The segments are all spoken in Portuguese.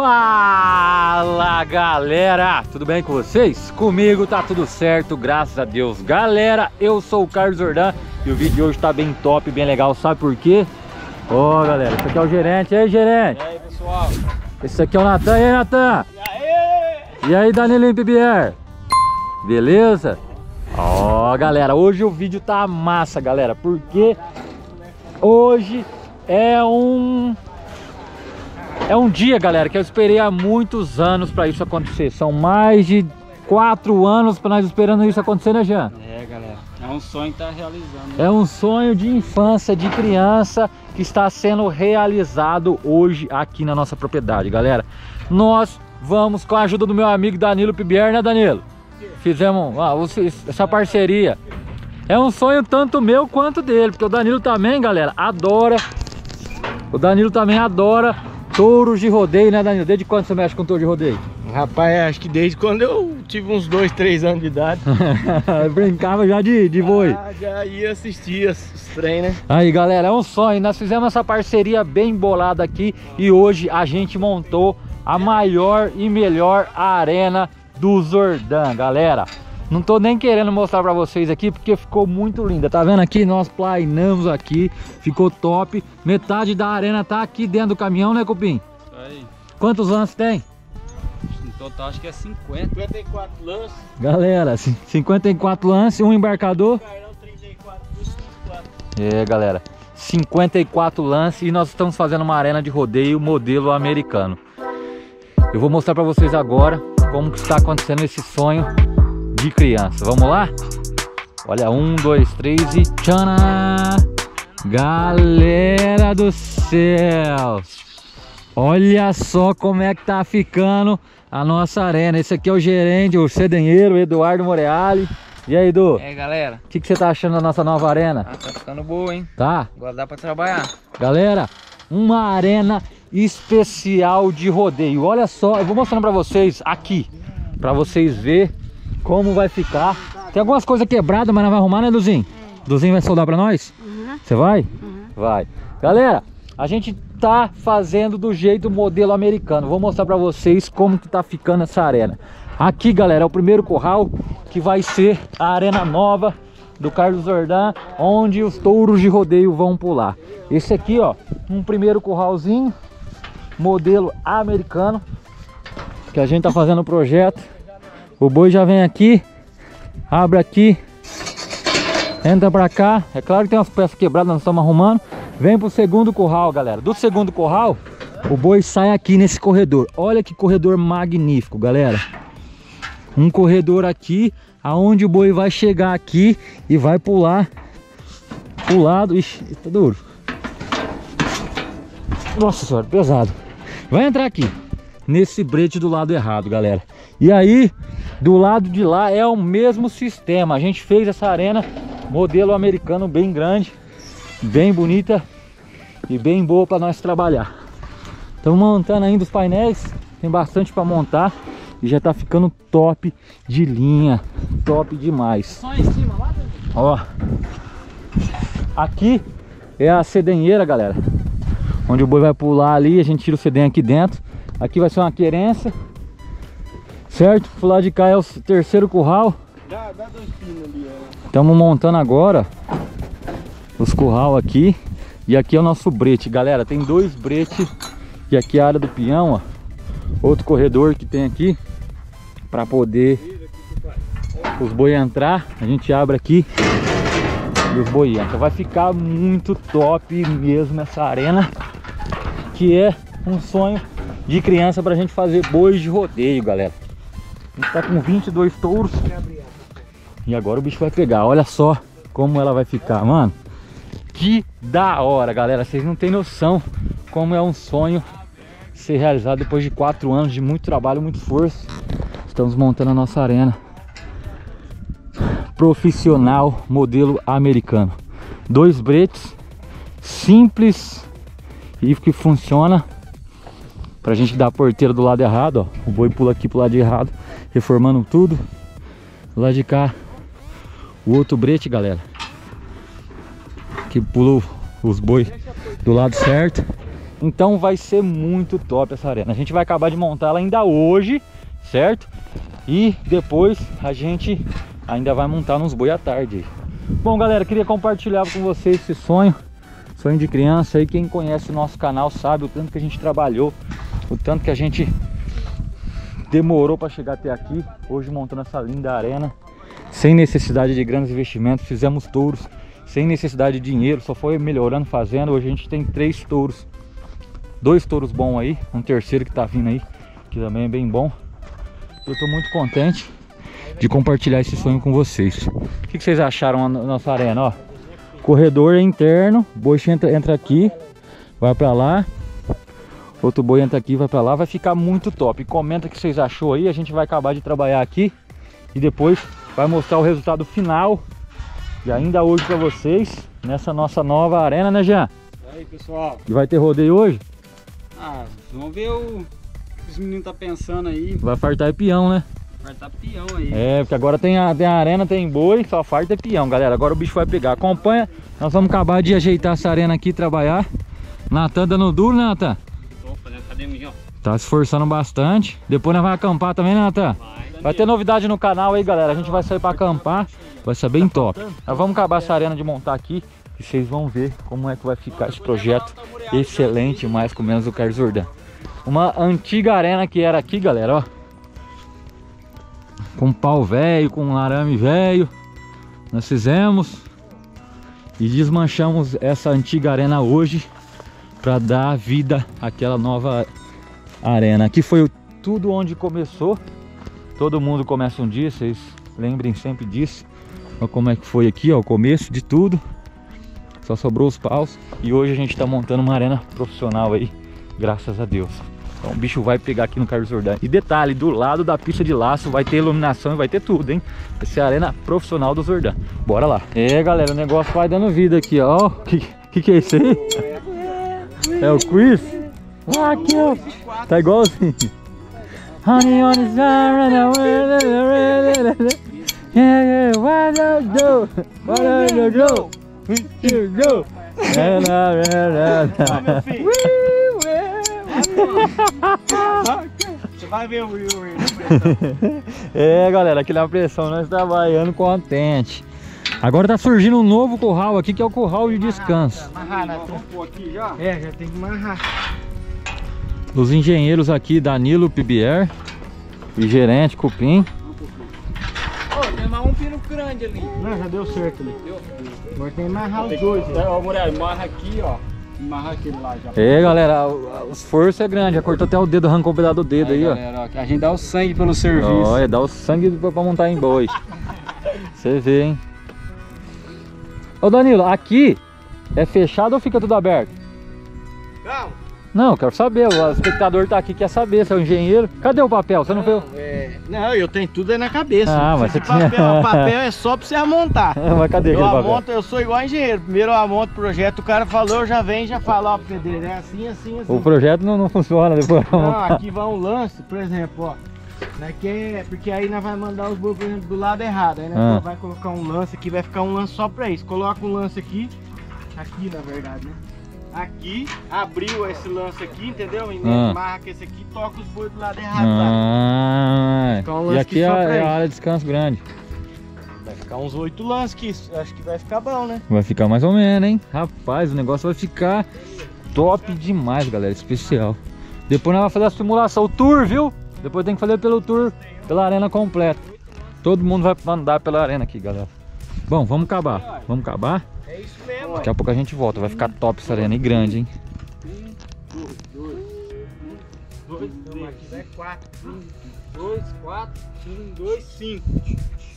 Fala galera, tudo bem com vocês? Comigo tá tudo certo, graças a Deus Galera, eu sou o Carlos Jordan e o vídeo de hoje tá bem top, bem legal, sabe por quê? Ó oh, galera, esse aqui é o gerente, e aí gerente? E aí pessoal? Esse aqui é o Natan, e aí Natan? E aí? E aí Danilo Pibier? Beleza? Ó oh, galera, hoje o vídeo tá massa galera, porque hoje é um é um dia, galera, que eu esperei há muitos anos para isso acontecer. São mais de quatro anos para nós esperando isso acontecer, né, Jean? É, galera. É um sonho que tá realizando. É um sonho de infância, de criança, que está sendo realizado hoje aqui na nossa propriedade, galera. Nós vamos, com a ajuda do meu amigo Danilo Pibier, né, Danilo? Fizemos ah, essa parceria. É um sonho tanto meu quanto dele, porque o Danilo também, galera, adora. O Danilo também adora Touros de rodeio, né, Danilo? Desde quando você mexe com touro de rodeio? Rapaz, acho que desde quando eu tive uns 2, 3 anos de idade. Brincava já de, de boi. Ah, já ia assistir os treinos, né? Aí, galera, é um sonho. Nós fizemos essa parceria bem bolada aqui e hoje a gente montou a maior e melhor arena do Zordan, galera. Não tô nem querendo mostrar pra vocês aqui porque ficou muito linda. Tá vendo aqui? Nós plainamos aqui. Ficou top. Metade da arena tá aqui dentro do caminhão, né, Cupim? Aí. Quantos lances tem? No total acho que é 50. 54 lances. Galera, 54 lances, um embarcador. É, galera. 54 lances e nós estamos fazendo uma arena de rodeio modelo americano. Eu vou mostrar pra vocês agora como que está acontecendo esse sonho de criança. Vamos lá? Olha, um, dois, três e tchana! Galera do céu! Olha só como é que tá ficando a nossa arena. Esse aqui é o gerente, o cedenheiro, Eduardo Moreali. E aí, Edu? E aí, galera? O que, que você tá achando da nossa nova arena? Ah, tá ficando boa, hein? Tá? Agora dá pra trabalhar. Galera, uma arena especial de rodeio. Olha só, eu vou mostrando pra vocês aqui, pra vocês verem como vai ficar. Tem algumas coisas quebradas, mas não vai arrumar, né, Duzinho? É. Duzinho vai soldar pra nós? Uhum. Você vai? Uhum. Vai. Galera, a gente tá fazendo do jeito modelo americano. Vou mostrar pra vocês como que tá ficando essa arena. Aqui, galera, é o primeiro curral que vai ser a arena nova do Carlos Jordan, onde os touros de rodeio vão pular. Esse aqui, ó, um primeiro curralzinho, modelo americano, que a gente tá fazendo o projeto o boi já vem aqui, abre aqui, entra pra cá. É claro que tem umas peças quebradas, nós estamos arrumando. Vem pro segundo curral, galera. Do segundo curral, o boi sai aqui nesse corredor. Olha que corredor magnífico, galera. Um corredor aqui, aonde o boi vai chegar aqui e vai pular pro lado. Ixi, tá duro. Nossa senhora, pesado. Vai entrar aqui, nesse brete do lado errado, galera. E aí, do lado de lá é o mesmo sistema. A gente fez essa arena modelo americano bem grande, bem bonita e bem boa para nós trabalhar. Estamos montando ainda os painéis, tem bastante para montar e já tá ficando top de linha, top demais. Só em cima lá, Ó. Aqui é a sedenheira, galera. Onde o boi vai pular ali, a gente tira o sedem aqui dentro. Aqui vai ser uma querência Certo? Pro lado de cá é o terceiro curral. Dá, dá dois pinos ali, Estamos montando agora os curral aqui. E aqui é o nosso brete, galera. Tem dois bretes. E aqui é a área do peão, ó. Outro corredor que tem aqui. Para poder os boi entrar. A gente abre aqui. E os boi entram. Vai ficar muito top mesmo essa arena. Que é um sonho de criança pra gente fazer bois de rodeio, galera. A gente tá com 22 touros. E agora o bicho vai pegar. Olha só como ela vai ficar, mano. Que da hora, galera. Vocês não tem noção como é um sonho ser realizado depois de 4 anos de muito trabalho, muito esforço. Estamos montando a nossa arena. Profissional, modelo americano. Dois bretes, simples e que funciona. Pra gente dar a porteira do lado errado, ó. O boi pula aqui pro lado errado reformando tudo. Lá de cá, o outro brete, galera. Que pulou os boi do lado certo. Então vai ser muito top essa arena. A gente vai acabar de montar ela ainda hoje, certo? E depois a gente ainda vai montar nos boi à tarde. Bom, galera, queria compartilhar com vocês esse sonho. Sonho de criança aí. Quem conhece o nosso canal sabe o tanto que a gente trabalhou, o tanto que a gente demorou para chegar até aqui. Hoje montando essa linda arena, sem necessidade de grandes investimentos. Fizemos touros sem necessidade de dinheiro, só foi melhorando, fazendo. Hoje a gente tem três touros dois touros bons aí, um terceiro que tá vindo aí, que também é bem bom. Eu tô muito contente de compartilhar esse sonho com vocês. O que, vocês acharam da nossa arena, ó? Corredor interno, boi entra, entra aqui, vai pra lá. Outro boi entra aqui, vai pra lá, vai ficar muito top. Comenta o que vocês achou aí, a gente vai acabar de trabalhar aqui e depois vai mostrar o resultado final e ainda hoje para vocês nessa nossa nova arena, né, Jean? E aí, pessoal? E vai ter rodeio hoje? Ah, vamos ver o que os meninos tá pensando aí. Vai fartar é peão, né? Fartar peão aí. É, porque agora tem a, tem a arena, tem boi, só farta é peão, galera. Agora o bicho vai pegar. Acompanha, nós vamos acabar de ajeitar essa arena aqui, trabalhar. Natan dando duro, né, Natan? Tá se esforçando bastante. Depois nós vamos acampar também, né, Natan? Vai. Ter novidade no canal aí, galera. A gente vai sair pra acampar. Vai ser bem top. Nós vamos acabar essa arena de montar aqui. E vocês vão ver como é que vai ficar esse projeto excelente, mais com menos do Carlos Jordan. Uma antiga arena que era aqui, galera, ó. Com pau velho, com arame velho. Nós fizemos e desmanchamos essa antiga arena hoje para dar vida àquela nova arena. Aqui foi tudo onde começou. Todo mundo começa um dia, vocês lembrem sempre disso. Olha como é que foi aqui, ó, o começo de tudo. Só sobrou os paus e hoje a gente está montando uma arena profissional aí, graças a Deus. Então o bicho vai pegar aqui no Carlos Jordão. E detalhe, do lado da pista de laço vai ter iluminação e vai ter tudo, hein? Vai ser a arena profissional do Jordão. Bora lá. É, galera, o negócio vai dando vida aqui, ó. Que que, que é isso aí? É o quiz? Ah, aqui, ó. Tá igualzinho. Honey on his Yeah, yeah, what do? What do? do? Go! Você vai ver o Will É galera, aqui na pressão nós trabalhando contente. Agora tá surgindo um novo curral aqui que é o curral de descanso. Amarrar, né? aqui já? É, já tem que amarrar. Os engenheiros aqui, Danilo Pibier e gerente Cupim. Ô, tem mais um pino grande ali. Não, já deu certo ali. Deu? Agora tem que amarrar os dois. Né? Ó, mulher, amarra aqui, ó. Amarra aquele lá já. É, galera, o esforço é grande. Já cortou até o dedo, arrancou um pedaço do dedo aí, aí galera, ó. A gente dá o sangue pelo serviço. Olha, dá o sangue pra montar em boi. Você vê, hein? Ô Danilo, aqui é fechado ou fica tudo aberto? Não, não, quero saber, o espectador tá aqui, quer saber, você é o engenheiro. Cadê o papel? Você não, não viu? É... Não, eu tenho tudo aí na cabeça. Ah, mas você papel, tinha... papel é só pra você amontar. mas cadê eu amonto, papel? eu sou igual engenheiro. Primeiro eu amonto o projeto, o cara falou, eu já vem já fala, ó, pedreiro, é assim, assim, assim. O projeto não, não funciona depois. Não, aqui vai um lance, por exemplo, ó. Né, que é, porque aí nós vai mandar os burros do lado errado. Aí ah. vai colocar um lance aqui, vai ficar um lance só pra isso. Coloca um lance aqui, aqui na verdade, né? Aqui, abriu esse lance aqui, entendeu? E ah. marca esse aqui toca os bois do lado errado ah. lá. Então, um e aqui é, é a área de descanso grande. Vai ficar uns oito lances que acho que vai ficar bom, né? Vai ficar mais ou menos, hein? Rapaz, o negócio vai ficar top demais, galera, especial. Depois nós vamos fazer a simulação, o tour, viu? Depois tem que fazer pelo tour, pela arena completa. Todo mundo vai andar pela arena aqui, galera. Bom, vamos acabar. Vamos acabar. É isso mesmo. Daqui a pouco a gente volta. Vai ficar top essa arena e grande, hein? Um, dois, dois, dois, três, quatro. Um, dois, quatro. Um, dois, cinco.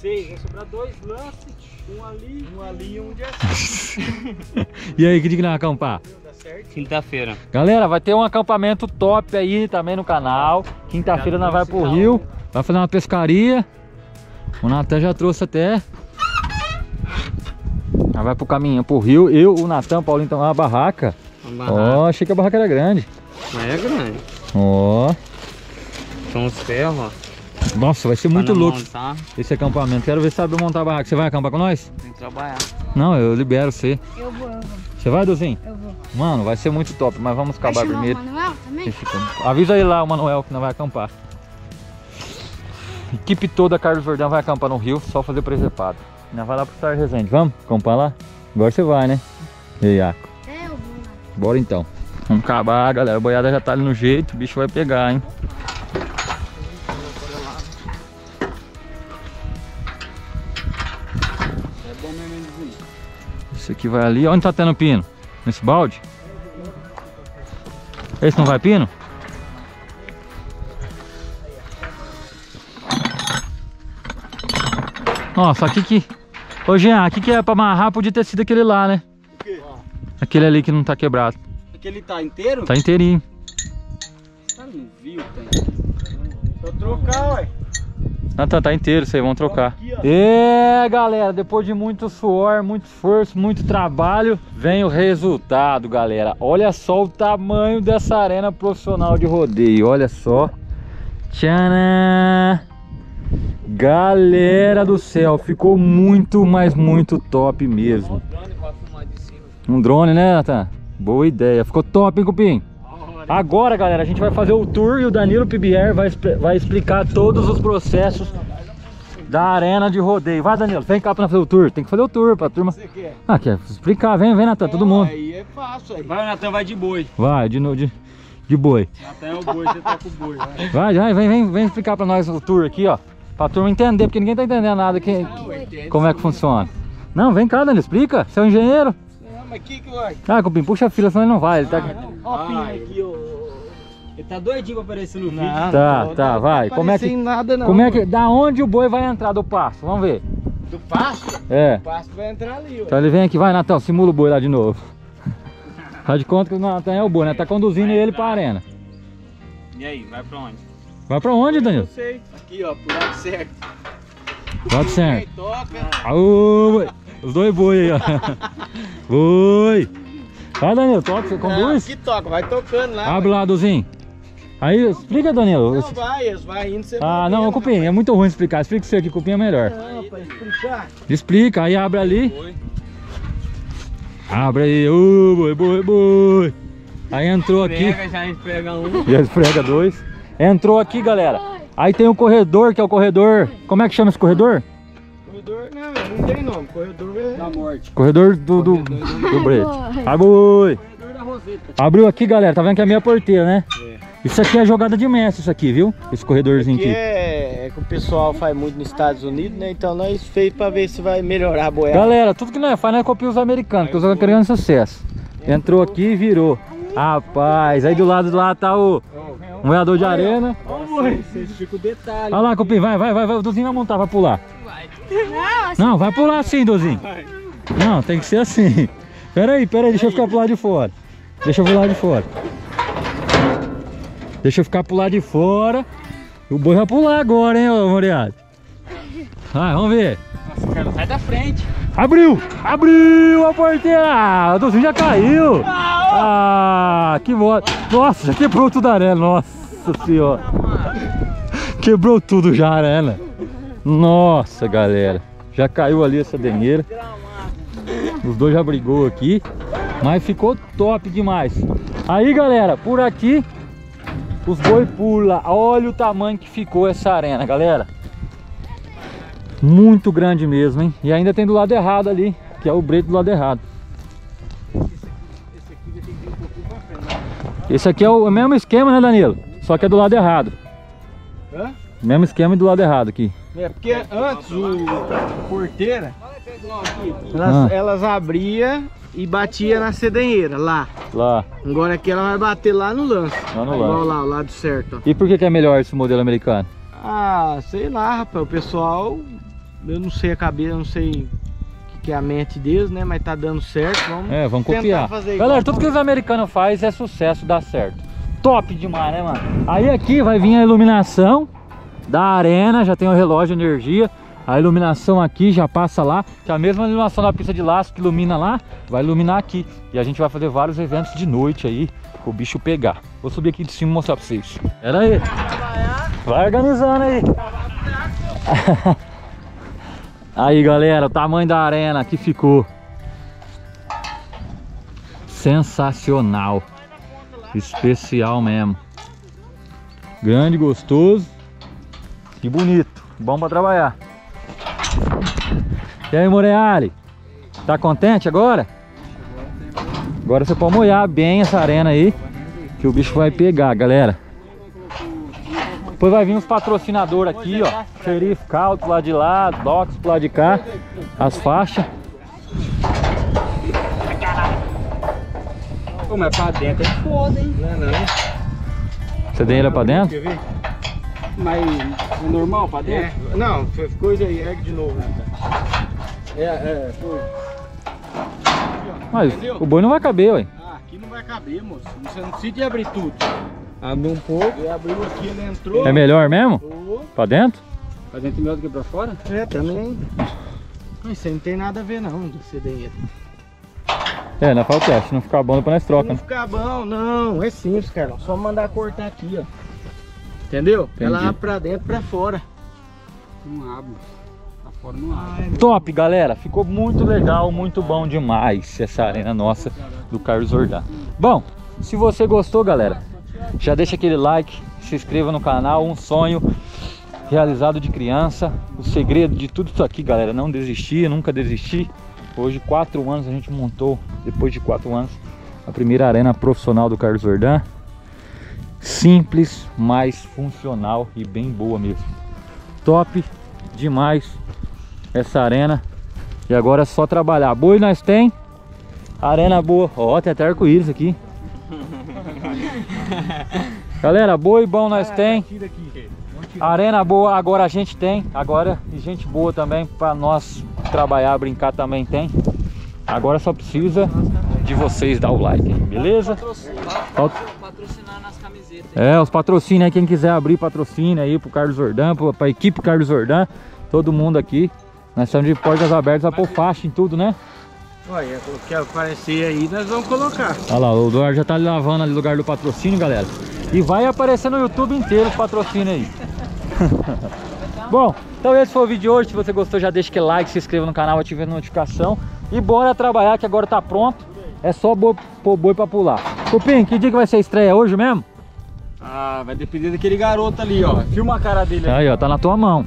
Seis. Vai sobrar dois lances. Um ali, um ali e um de assim. e aí, que dia que nós acampar? Quinta-feira. Galera, vai ter um acampamento top aí também no canal. Quinta-feira nós vai pro rio. Vai fazer uma pescaria. O Natan já trouxe até vai pro caminho, pro rio. Eu, o Natan, o Paulinho estão lá na barraca. Ó, oh, achei que a barraca era grande. É grande. Ó. Oh. São os ferros, ó. Nossa, vai ser muito louco montar. esse acampamento. Quero ver se sabe montar a barraca. Você vai acampar com nós? Tem que trabalhar. Não, eu libero você. Eu vou, eu vou. Você vai, Duzinho? Eu vou. Mano, vai ser muito top, mas vamos Vai acabar chamar primeiro. o Manuel também? Avisa aí lá o Manuel que não vai acampar. Equipe toda Carlos Verdão vai acampar no Rio, só fazer presepado. Nós vai lá pro Star Resende. Vamos acampar lá? Agora você vai, né? E aí, Iaco? É, eu vou lá. Bora então. Vamos acabar, galera. A boiada já tá ali no jeito, o bicho vai pegar, hein? É. Esse aqui vai ali. Onde tá tendo pino? Nesse balde? Esse não vai pino? Nossa, aqui que... Ô Jean, aqui que é pra amarrar podia ter sido aquele lá, né? O quê? Aquele ali que não tá quebrado. Aquele tá inteiro? Tá inteirinho. Tá não viu, tem. Vou trocar, ué. Ah, tá, tá inteiro, isso aí, vamos trocar. Aqui, ó. É, galera, depois de muito suor, muito esforço, muito trabalho, vem o resultado, galera. Olha só o tamanho dessa arena profissional de rodeio, olha só. Tcharam! Galera do céu, ficou muito, mas muito top mesmo. Um drone, né, Nathan? Boa ideia, ficou top, hein, Cupim? Agora, galera, a gente vai fazer o tour e o Danilo PBR vai, vai explicar todos os processos da arena de rodeio. Vai, Danilo, vem cá pra fazer o tour. Tem que fazer o tour pra turma. Você quer? Ah, quer explicar? Vem, vem, Natan, todo mundo. Aí é fácil aí. Vai, o Natan vai de boi. Vai, de, no- de, de boi. Natan é o boi, você tá com o boi. Vai. Vai, vai, vem, vem, vem explicar pra nós o tour aqui, ó. Pra turma entender, porque ninguém tá entendendo nada que, como é que funciona. Não, vem cá, Danilo, explica. Você é um engenheiro. Não, mas que que vai? Ah, Cupim, puxa a fila, senão ele não vai. Ele tá... Ó, o pino Ai. aqui, ó. Ele tá doidinho pra aparecer no vídeo. Não, Tá, não, tá, não vai. tá Como é que- nada, não. Como é que. Da onde o boi vai entrar do passo? Vamos ver. Do pasto? É. O pasto vai entrar ali, ué. Então ele vem aqui, vai, Natão, simula o boi lá de novo. Faz de conta que o Natan é o boi, né? Tá conduzindo ele pra arena. E aí, vai pra onde? Vai pra onde, Danilo? Eu sei. Aqui, ó, pro lado certo. Aí, toca. Aô, boi. Os dois boi aí, ó. Boi. Vai, Danilo, toca, você Não, conduz. aqui toca, vai tocando lá. Abre lá, Duzinho. Aí, explica, Danilo. Não, vai, eles vai indo, você Ah, não, Cupim, é muito ruim explicar. Explica isso aqui, Cupim é melhor. Não, pra explicar. Explica, aí abre ali. Boi. Abre aí, ô, boi, boi, boi. Aí entrou aqui. Pega, já pega um. Já esfrega dois. Entrou aqui, galera. Aí tem o corredor, que é o corredor. Como é que chama esse corredor? Corredor, não, não tem nome. Corredor é... Da morte. Corredor do, do, do brete. Vai, boi. Corredor da Roseta. Abriu aqui, galera. Tá vendo que é a minha porteira, né? É. Isso aqui é jogada de mestre, isso aqui, viu? Esse corredorzinho Que aqui. é, é que o pessoal faz muito nos Estados Unidos, né? Então nós fez pra ver se vai melhorar a boiada. Galera, tudo que nós faz, nós copia os americanos, que os americanos são sucesso. Entrou aqui e virou. Rapaz, aí do lado de lá tá o moedor de arena. Vocês ficam o detalhe. Olha lá, Cupim, vai, vai, vai, vai. O Duzinho vai montar, vai pular. Não, assim, Não, vai pular assim, Duzinho. Não, tem que ser assim. Pera aí, pera aí, deixa eu ficar pro lado de fora. Deixa eu pro lado de fora. Deixa eu ficar pro lado de fora. O boi vai pular agora, hein, ô Moriarty. Vai, vamos ver. Nossa, cara, sai da frente. Abriu! Abriu a porteira! O Duzinho já caiu! Ah, que bosta! Nossa, já quebrou tudo a arena, nossa senhora! Quebrou tudo já a arena! Nossa, galera! Já caiu ali essa denheira. Os dois já brigou aqui, mas ficou top demais. Aí, galera, por aqui os boi pula. Olha o tamanho que ficou essa arena, galera. Muito grande mesmo, hein? E ainda tem do lado errado ali, que é o breto do lado errado. Esse aqui é o mesmo esquema, né, Danilo? Só que é do lado errado. Hã? Mesmo esquema e do lado errado aqui. É porque antes o a porteira, elas, Ah. elas abria e batia na cedenheira lá. Lá. Agora aqui ela vai bater lá no lance. Lá no Igual lance. lá, o lado certo. ó. E por que, que é melhor esse modelo americano? Ah, sei lá, rapaz. O pessoal, eu não sei a cabeça, eu não sei que, é a mente deles, né? Mas tá dando certo. Vamos É, vamos copiar. Galera, tudo que os americanos fazem é sucesso, dá certo. Top demais, né, mano? Aí aqui vai vir a iluminação da arena, já tem o relógio de energia. A iluminação aqui já passa lá, que é a mesma iluminação da pista de laço que ilumina lá, vai iluminar aqui. E a gente vai fazer vários eventos de noite aí, pro bicho pegar. Vou subir aqui de cima e mostrar pra vocês. Pera aí. Vai organizando aí. Aí, galera, o tamanho da arena que ficou. sensacional. Especial mesmo. Grande, gostoso e bonito. Bom para trabalhar. E aí, Moreali? Tá contente agora? Agora você pode molhar bem essa arena aí, que o bicho vai pegar, galera. Depois vai vir os patrocinadores aqui, ó. Xerife Caldo pro lado de lá, Docs pro lado de cá. As faixas. Pô, mas pra dentro é foda, hein? Não é não. Você tem ele pra dentro? Quer ver? Mas é normal pra É. dentro? Não, foi coisa aí, ergue de novo. É, é, foi. Mas Entendeu? o boi não vai caber, ué. Ah, aqui não vai caber, moço. Você não precisa de abrir tudo. Abre um pouco. Ele abriu aqui, ele entrou. É melhor mesmo? Ô, Pra dentro? Pra dentro melhor do que pra fora? É, também. Mas Isso aí não tem nada a ver não, de CDI. É, na fala o teste. Não ficar bom, depois nós troca, Não né? ficar bom, não. É simples, Carlão. Só mandar cortar aqui, ó. Entendeu? Ela Entendi. abre pra dentro e pra fora. Não abre. Pra fora não abre. Top, galera. Ficou muito legal, muito bom demais essa arena nossa do Carlos Jordan. Bom, se você gostou, galera, já deixa aquele like, se inscreva no canal. Um sonho realizado de criança. O segredo de tudo isso aqui, galera, não desistir, nunca desistir. Hoje, quatro anos, a gente montou, depois de quatro anos, a primeira arena profissional do Carlos Jordan. Simples, mas funcional e bem boa mesmo. Top demais essa arena. E agora é só trabalhar. Boi nós tem. Arena boa. Ó, tem até arco-íris aqui. Galera, boi bom nós tem. Vamos tirar. Arena boa agora a gente tem. Agora e gente boa também para nós trabalhar, brincar também tem. Agora só precisa de vocês dar o like, beleza? Patrocinar nas camisetas. É, os patrocínios aí, quem quiser abrir patrocínio aí pro Carlos Jordan, pra, equipe Carlos Jordan, todo mundo aqui. Nós estamos de portas abertas a pôr faixa em tudo, né? Olha, o que aparecer aí, nós vamos colocar. Olha lá, o Eduardo já tá lavando ali o lugar do patrocínio, galera. E vai aparecer no YouTube inteiro os patrocínios aí. Bom, então esse foi o vídeo de hoje. Se você gostou, já deixa aquele like, se inscreva no canal, ative a notificação. E bora trabalhar que agora tá pronto. É só boi, pôr boi pra pular. Cupim, que dia que vai ser a estreia? Hoje mesmo? Ah, vai depender daquele garoto ali, ó. Filma a cara dele aí. Aí, ó, tá na tua mão.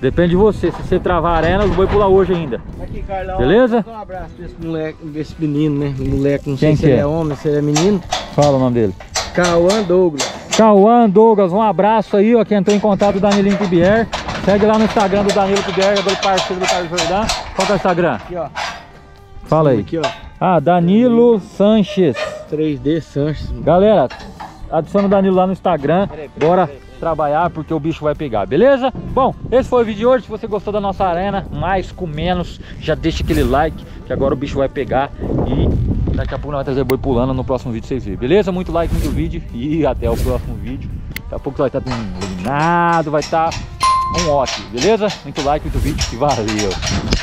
Depende de você. Se você travar a arena, os boi pular hoje ainda. Aqui, Carlão. Beleza? Um abraço pra esse moleque, desse menino, né? Moleque, não Quem sei se que ele é? é homem, se ele é menino. Fala o nome dele. Cauã Douglas. Cauã Douglas, um abraço aí, ó, que entrou em contato com o Danilinho Pibier. Segue lá no Instagram do Danilo Pibier, agora parceiro do Carlos Jordão. Qual que é o Instagram? Aqui, ó. Fala aí. Aqui, ó. Ah, Danilo Sanches. 3D Sanches. Galera, adiciona o Danilo lá no Instagram. Bora trabalhar porque o bicho vai pegar, beleza? Bom, esse foi o vídeo de hoje. Se você gostou da nossa arena, mais com menos, já deixa aquele like, que agora o bicho vai pegar e daqui a pouco nós vamos trazer boi pulando no próximo vídeo vocês verem, beleza? Muito like, muito vídeo e até o próximo vídeo. Daqui a pouco vai estar iluminado, vai estar um ótimo, beleza? Muito like, muito vídeo e valeu!